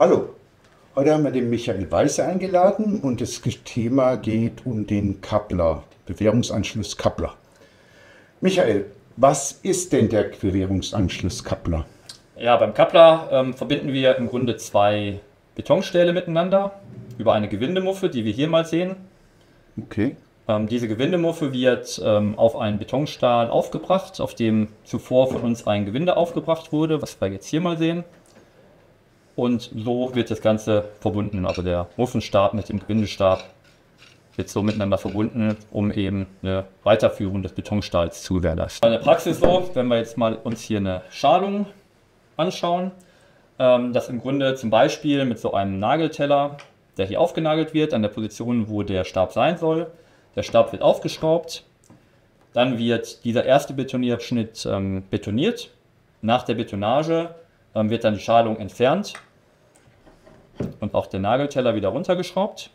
Hallo, heute haben wir den Michael Weiß eingeladen und das Thema geht um den Kappler, Bewährungsanschluss Kappler. Michael, was ist denn der Bewährungsanschluss Kappler? Ja, beim Kappler ähm, verbinden wir im Grunde zwei Betonstähle miteinander über eine Gewindemuffe, die wir hier mal sehen. Okay. Ähm, diese Gewindemuffe wird ähm, auf einen Betonstahl aufgebracht, auf dem zuvor von uns ein Gewinde aufgebracht wurde, was wir jetzt hier mal sehen. Und so wird das Ganze verbunden. Also der Muffenstab mit dem Gewindestab wird so miteinander verbunden, um eben eine Weiterführung des Betonstahls zu gewährleisten. In der Praxis so, wenn wir jetzt mal uns hier eine Schalung anschauen, ähm, dass im Grunde zum Beispiel mit so einem Nagelteller, der hier aufgenagelt wird, an der Position, wo der Stab sein soll, der Stab wird aufgeschraubt, dann wird dieser erste Betonierabschnitt ähm, betoniert. Nach der Betonage ähm, wird dann die Schalung entfernt und auch der Nagelteller wieder runtergeschraubt.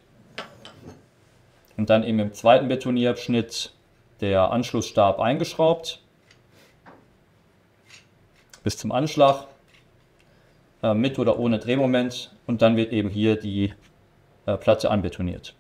Und dann eben im zweiten Betonierabschnitt der Anschlussstab eingeschraubt bis zum Anschlag äh, mit oder ohne Drehmoment und dann wird eben hier die äh, Platte anbetoniert.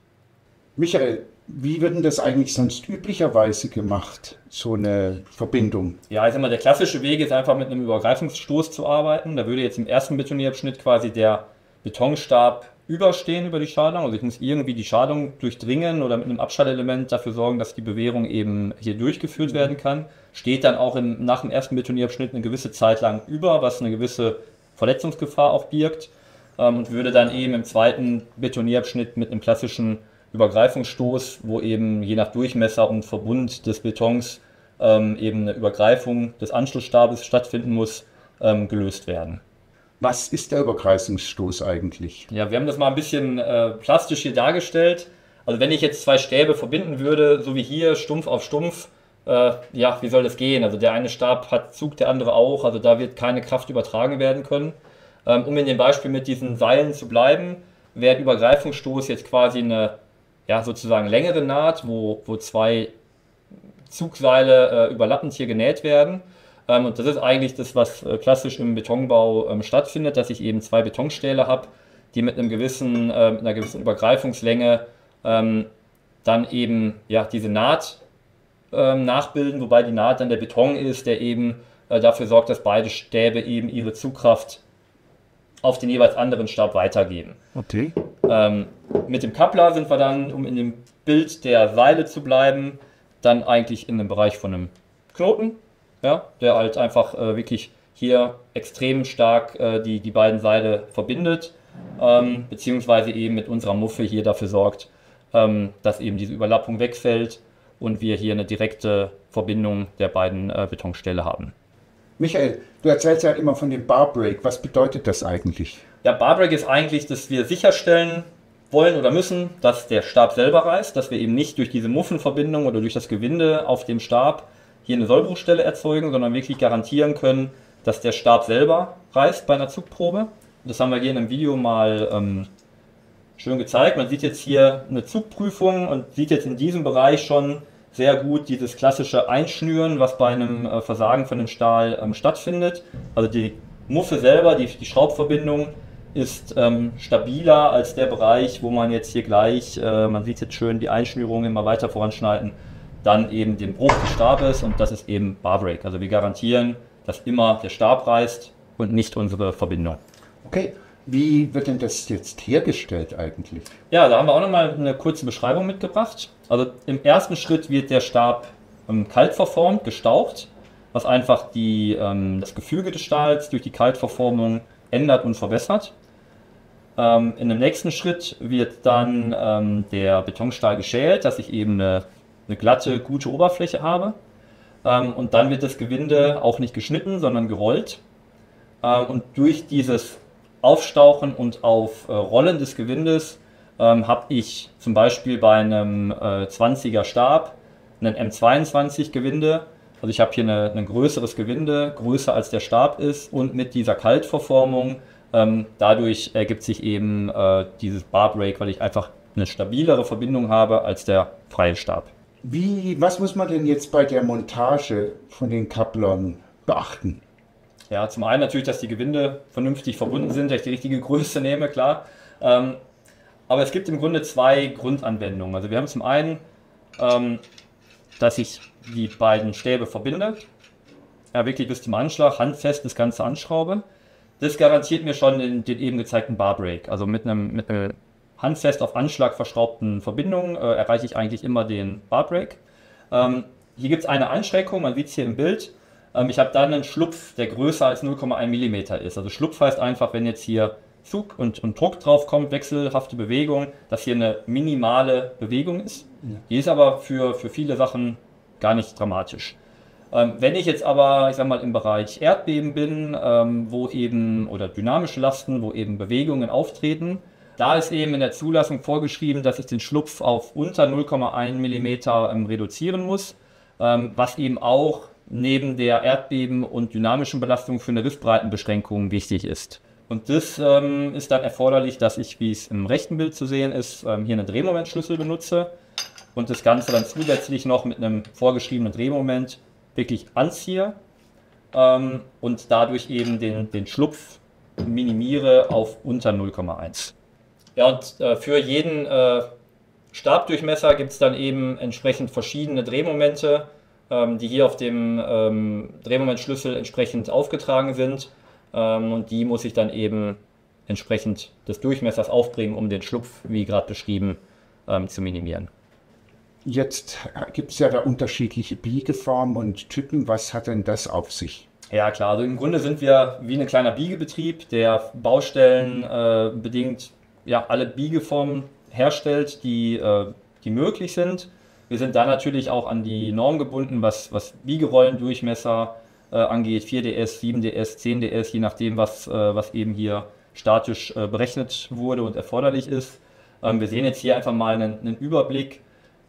Michael, wie wird denn das eigentlich sonst üblicherweise gemacht, so eine Verbindung? Ja, ich sag mal, der klassische Weg ist einfach mit einem Übergreifungsstoß zu arbeiten. Da würde jetzt im ersten Betonierabschnitt quasi der Betonstab überstehen über die Schalung. Also ich muss irgendwie die Schalung durchdringen oder mit einem Abschaltelement dafür sorgen, dass die Bewährung eben hier durchgeführt werden kann. Steht dann auch im, nach dem ersten Betonierabschnitt eine gewisse Zeit lang über, was eine gewisse Verletzungsgefahr auch birgt. Ähm, und würde dann eben im zweiten Betonierabschnitt mit einem klassischen Übergreifungsstoß, wo eben je nach Durchmesser und Verbund des Betons ähm, eben eine Übergreifung des Anschlussstabes stattfinden muss, ähm, gelöst werden. Was ist der Überkreisungsstoß eigentlich? Ja, wir haben das mal ein bisschen äh, plastisch hier dargestellt. Also wenn ich jetzt zwei Stäbe verbinden würde, so wie hier, stumpf auf stumpf, äh, ja, wie soll das gehen? Also der eine Stab hat Zug, der andere auch, also da wird keine Kraft übertragen werden können. Ähm, um in dem Beispiel mit diesen Seilen zu bleiben, wäre Übergreifungsstoß jetzt quasi eine, ja, sozusagen längere Naht, wo, wo zwei Zugseile äh, überlappend hier genäht werden. Ähm, und das ist eigentlich das, was äh, klassisch im Betonbau ähm, stattfindet, dass ich eben zwei Betonstähle habe, die mit einem gewissen, äh, mit einer gewissen Übergreifungslänge ähm, dann eben ja, diese Naht nachbilden, wobei die Naht dann der Beton ist, der eben äh, dafür sorgt, dass beide Stäbe eben ihre Zugkraft auf den jeweils anderen Stab weitergeben. Okay. Ähm, mit dem Kappler sind wir dann, um in dem Bild der Seile zu bleiben, dann eigentlich in dem Bereich von einem Knoten ja, der halt einfach äh, wirklich hier extrem stark äh, die, die beiden Seile verbindet, ähm, beziehungsweise eben mit unserer Muffe hier dafür sorgt, ähm, dass eben diese Überlappung wegfällt und wir hier eine direkte Verbindung der beiden äh, Betonstähle haben. Michael, du erzählst ja immer von dem Barbreak. Was bedeutet das eigentlich? Ja, Barbreak ist eigentlich, dass wir sicherstellen wollen oder müssen, dass der Stab selber reißt, dass wir eben nicht durch diese Muffenverbindung oder durch das Gewinde auf dem Stab hier eine Sollbruchstelle erzeugen, sondern wirklich garantieren können, dass der Stab selber reißt bei einer Zugprobe. Das haben wir hier in einem Video mal ähm, schön gezeigt. Man sieht jetzt hier eine Zugprüfung und sieht jetzt in diesem Bereich schon sehr gut dieses klassische Einschnüren, was bei einem äh, Versagen von dem Stahl ähm, stattfindet. Also die Muffe selber, die, die Schraubverbindung ist ähm, stabiler als der Bereich, wo man jetzt hier gleich, äh, man sieht jetzt schön die Einschnürung immer weiter voranschneiden, dann eben den Bruch des Stabes und das ist eben Barbreak. Also wir garantieren, dass immer der Stab reißt und nicht unsere Verbindung. Okay, wie wird denn das jetzt hergestellt eigentlich? Ja, da haben wir auch nochmal eine kurze Beschreibung mitgebracht. Also im ersten Schritt wird der Stab ähm, kalt verformt, gestaucht, was einfach die, ähm, das Gefüge des Stahls durch die Kaltverformung ändert und verbessert. Ähm, in dem nächsten Schritt wird dann ähm, der Betonstahl geschält, dass ich eben eine eine glatte, gute Oberfläche habe. Ähm, und dann wird das Gewinde auch nicht geschnitten, sondern gerollt. Ähm, und durch dieses Aufstauchen und auf äh, Rollen des Gewindes ähm, habe ich zum Beispiel bei einem äh, 20er Stab einen M22 Gewinde. Also ich habe hier eine, ein größeres Gewinde, größer als der Stab ist und mit dieser Kaltverformung ähm, dadurch ergibt sich eben äh, dieses Bar Break, weil ich einfach eine stabilere Verbindung habe als der freie Stab. Wie, was muss man denn jetzt bei der Montage von den Kapplern beachten? Ja, zum einen natürlich, dass die Gewinde vernünftig verbunden sind, dass ich die richtige Größe nehme, klar. Ähm, aber es gibt im Grunde zwei Grundanwendungen. Also wir haben zum einen, ähm, dass ich die beiden Stäbe verbinde, ja, wirklich bis zum Anschlag, handfest das Ganze anschraube. Das garantiert mir schon den, den eben gezeigten Barbreak. Also mit einem, mit einer handfest auf Anschlag verschraubten Verbindung äh, erreiche ich eigentlich immer den Barbreak. Ähm, hier gibt es eine Einschränkung, man sieht es hier im Bild. Ähm, ich habe dann einen Schlupf, der größer als 0,1 mm ist. Also Schlupf heißt einfach, wenn jetzt hier Zug und, und Druck drauf kommt, wechselhafte Bewegung, dass hier eine minimale Bewegung ist. Ja. Die ist aber für, für viele Sachen gar nicht dramatisch. Ähm, wenn ich jetzt aber, ich sag mal, im Bereich Erdbeben bin, ähm, wo eben, oder dynamische Lasten, wo eben Bewegungen auftreten, da ist eben in der Zulassung vorgeschrieben, dass ich den Schlupf auf unter 0,1 mm ähm, reduzieren muss, ähm, was eben auch neben der Erdbeben- und dynamischen Belastung für eine Riffbreitenbeschränkung wichtig ist. Und das ähm, ist dann erforderlich, dass ich, wie es im rechten Bild zu sehen ist, ähm, hier einen Drehmomentschlüssel benutze und das Ganze dann zusätzlich noch mit einem vorgeschriebenen Drehmoment wirklich anziehe ähm, und dadurch eben den, den Schlupf minimiere auf unter 0,1. Ja, und äh, für jeden äh, Stabdurchmesser gibt es dann eben entsprechend verschiedene Drehmomente, ähm, die hier auf dem ähm, Drehmomentschlüssel entsprechend aufgetragen sind. Ähm, und die muss ich dann eben entsprechend des Durchmessers aufbringen, um den Schlupf, wie gerade beschrieben, ähm, zu minimieren. Jetzt gibt es ja da unterschiedliche Biegeformen und Typen. Was hat denn das auf sich? Ja, klar. Also im Grunde sind wir wie ein kleiner Biegebetrieb, der Baustellen äh, bedingt ja, alle Biegeformen herstellt, die, äh, die möglich sind. Wir sind da natürlich auch an die Norm gebunden, was, was Biegerollendurchmesser äh, angeht, 4DS, 7DS, 10DS, je nachdem, was, äh, was eben hier statisch äh, berechnet wurde und erforderlich ist. Ähm, wir sehen jetzt hier einfach mal einen, einen Überblick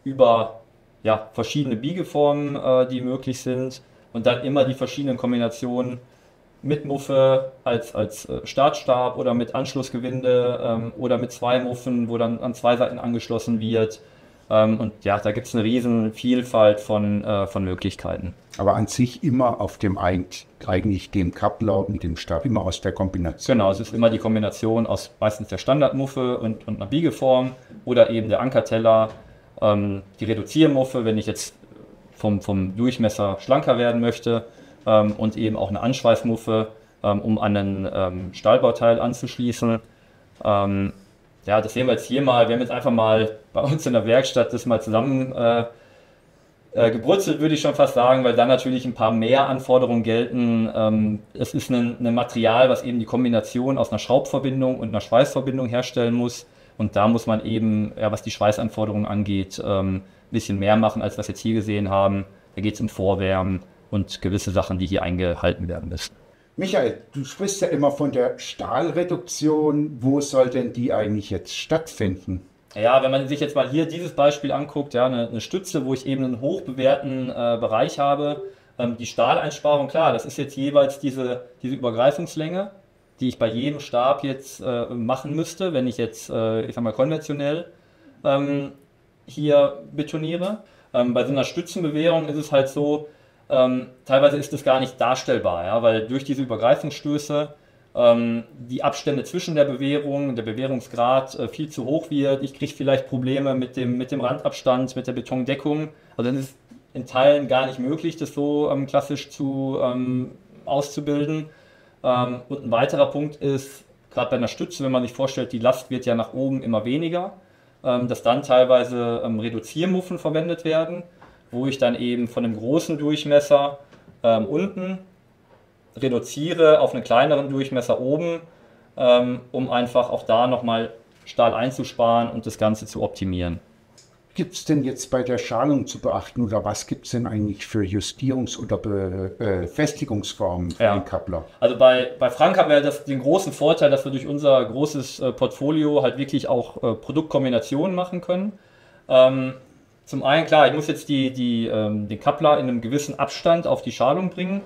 über ja, verschiedene Biegeformen, äh, die möglich sind und dann immer die verschiedenen Kombinationen mit Muffe als, als äh, Startstab oder mit Anschlussgewinde ähm, oder mit zwei Muffen, wo dann an zwei Seiten angeschlossen wird. Ähm, und ja, da gibt es eine riesen Vielfalt von, äh, von Möglichkeiten. Aber an sich immer auf dem eigentlich dem Kappler und dem Stab, immer aus der Kombination. Genau, es ist immer die Kombination aus meistens der Standardmuffe und, und einer Biegeform oder eben der Ankerteller, ähm, die Reduziermuffe, wenn ich jetzt vom, vom Durchmesser schlanker werden möchte ähm, und eben auch eine Anschweißmuffe, ähm, um an einen ähm, Stahlbauteil anzuschließen. Ähm, ja, das sehen wir jetzt hier mal. Wir haben jetzt einfach mal bei uns in der Werkstatt das mal zusammen äh, äh, gebrutzelt, würde ich schon fast sagen, weil dann natürlich ein paar mehr Anforderungen gelten. Ähm, es ist ein, ein, Material, was eben die Kombination aus einer Schraubverbindung und einer Schweißverbindung herstellen muss. Und da muss man eben, ja, was die Schweißanforderungen angeht, ähm, ein bisschen mehr machen, als wir es jetzt hier gesehen haben. Da geht es um Vorwärmen, und gewisse Sachen, die hier eingehalten werden müssen. Michael, du sprichst ja immer von der Stahlreduktion. Wo soll denn die eigentlich jetzt stattfinden? Ja, wenn man sich jetzt mal hier dieses Beispiel anguckt, ja, eine, eine Stütze, wo ich eben einen hochbewährten äh, Bereich habe, ähm, die Stahleinsparung, klar, das ist jetzt jeweils diese, diese Übergreifungslänge, die ich bei jedem Stab jetzt äh, machen müsste, wenn ich jetzt, äh, ich sag mal, konventionell ähm, hier betoniere. Ähm, bei so einer Stützenbewährung ist es halt so, ähm, teilweise ist das gar nicht darstellbar, ja, weil durch diese Übergreifungsstöße ähm, die Abstände zwischen der Bewährung, der Bewährungsgrad äh, viel zu hoch wird. Ich kriege vielleicht Probleme mit dem, mit dem Randabstand, mit der Betondeckung. Also dann ist in Teilen gar nicht möglich, das so ähm, klassisch zu, ähm, auszubilden. Ähm, und ein weiterer Punkt ist, gerade bei einer Stütze, wenn man sich vorstellt, die Last wird ja nach oben immer weniger, ähm, dass dann teilweise Reduziermuffen verwendet werden wo ich dann eben von einem großen Durchmesser ähm, unten reduziere auf einen kleineren Durchmesser oben, ähm, um einfach auch da nochmal Stahl einzusparen und das Ganze zu optimieren. Gibt es denn jetzt bei der Schalung zu beachten oder was gibt es denn eigentlich für Justierungs- oder Befestigungsformen für ja. den Kappler? Also bei, bei Frank haben wir das, den großen Vorteil, dass wir durch unser großes äh, Portfolio halt wirklich auch äh, Produktkombinationen machen können. Ähm, zum einen, klar, ich muss jetzt die, die, ähm, den Kappler in einem gewissen Abstand auf die Schalung bringen.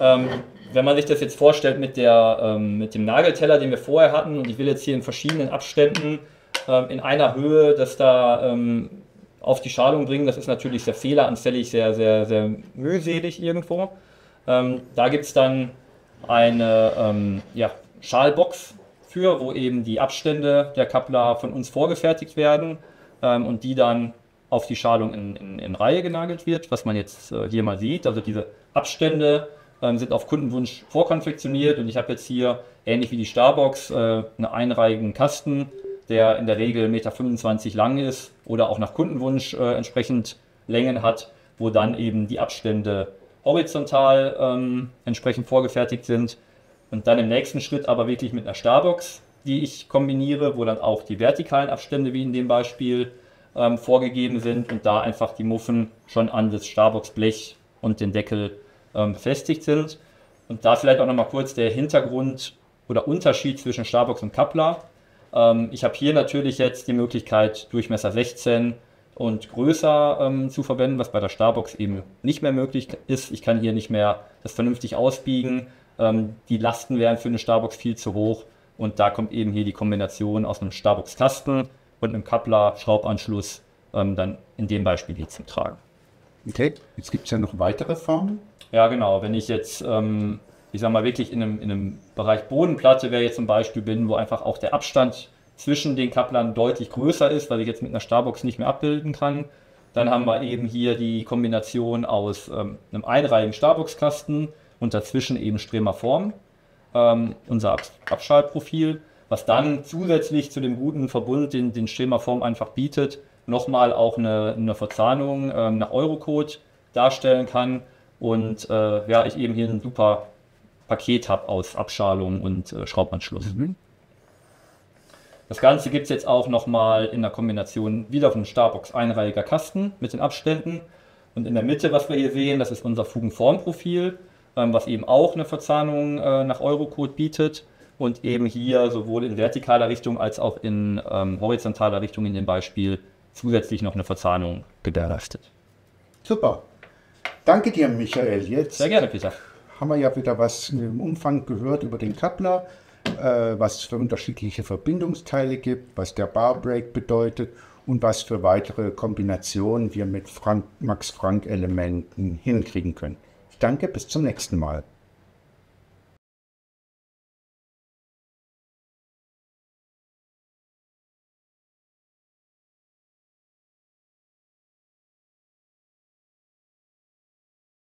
Ähm, wenn man sich das jetzt vorstellt mit, der, ähm, mit dem Nagelteller, den wir vorher hatten, und ich will jetzt hier in verschiedenen Abständen ähm, in einer Höhe das da ähm, auf die Schalung bringen, das ist natürlich sehr fehleranfällig, sehr, sehr, sehr mühselig irgendwo. Ähm, da gibt es dann eine ja, Schalbox für, wo eben die Abstände der Kappler von uns vorgefertigt werden und die dann auf die Schalung in, in, in, Reihe genagelt wird, was man jetzt äh, hier mal sieht. Also diese Abstände ähm, sind auf Kundenwunsch vorkonfektioniert und ich habe jetzt hier, ähnlich wie die Starbox, äh, einen einreihigen Kasten, der in der Regel 1,25 Meter lang ist oder auch nach Kundenwunsch äh, entsprechend Längen hat, wo dann eben die Abstände horizontal ähm, entsprechend vorgefertigt sind. Und dann im nächsten Schritt aber wirklich mit einer Starbox, die ich kombiniere, wo dann auch die vertikalen Abstände, wie in dem Beispiel, ähm, vorgegeben sind und da einfach die Muffen schon an das Starbox-Blech und den Deckel ähm, befestigt sind. Und da vielleicht auch nochmal kurz der Hintergrund oder Unterschied zwischen Starbox und Kappler. Ähm, ich habe hier natürlich jetzt die Möglichkeit, Durchmesser 16 und größer ähm, zu verwenden, was bei der Starbox eben nicht mehr möglich ist. Ich kann hier nicht mehr das vernünftig ausbiegen. Ähm, die Lasten wären für eine Starbox viel zu hoch und da kommt eben hier die Kombination aus einem Starbox-Kasten und einem Kappler-Schraubanschluss ähm, dann in dem Beispiel hier zum Tragen. Okay, jetzt gibt es ja noch weitere Formen. Ja, genau. Wenn ich jetzt, ähm, ich sag mal, wirklich in einem, in einem Bereich Bodenplatte wäre jetzt zum Beispiel bin, wo einfach auch der Abstand zwischen den Kapplern deutlich größer ist, weil ich jetzt mit einer Starbox nicht mehr abbilden kann. Dann haben wir eben hier die Kombination aus ähm, einem einreihigen Starboxkasten und dazwischen eben Stremerform, ähm, unser Ab Abschaltprofil, was dann zusätzlich zu dem guten Verbund, den, den Stremerform einfach bietet, nochmal auch eine, eine Verzahnung ähm, nach Eurocode darstellen kann und äh, ja, ich eben hier ein super Paket habe aus Abschalung und äh, Schraubanschluss. Mhm. Das Ganze gibt es jetzt auch nochmal in der Kombination wieder von Starbox einreihiger Kasten mit den Abständen. Und in der Mitte, was wir hier sehen, das ist unser Fugenformprofil, ähm, was eben auch eine Verzahnung äh, nach Eurocode bietet und eben hier sowohl in vertikaler Richtung als auch in ähm, horizontaler Richtung in dem Beispiel zusätzlich noch eine Verzahnung gewährleistet. Super. Danke dir, Michael. Jetzt Sehr gerne, Peter. Haben wir ja wieder was im Umfang gehört über den Kappler äh, was es für unterschiedliche Verbindungsteile gibt, was der Barbreak bedeutet und was für weitere Kombinationen wir mit Frank, Max Frank Elementen hinkriegen können. Ich danke, bis zum nächsten Mal.